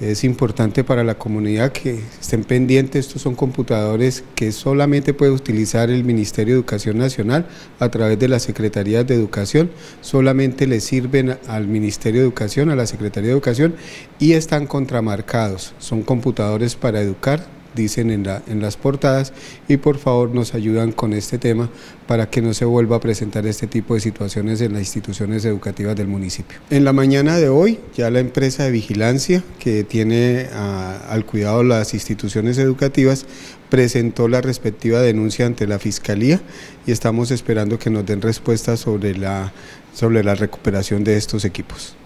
Es importante para la comunidad que estén pendientes, estos son computadores que solamente puede utilizar el Ministerio de Educación Nacional a través de las Secretarías de Educación, solamente le sirven al Ministerio de Educación, a la Secretaría de Educación y están contramarcados, son computadores para educar dicen en, la, en las portadas y por favor nos ayudan con este tema para que no se vuelva a presentar este tipo de situaciones en las instituciones educativas del municipio. En la mañana de hoy ya la empresa de vigilancia que tiene al cuidado las instituciones educativas presentó la respectiva denuncia ante la Fiscalía y estamos esperando que nos den respuesta sobre la, sobre la recuperación de estos equipos.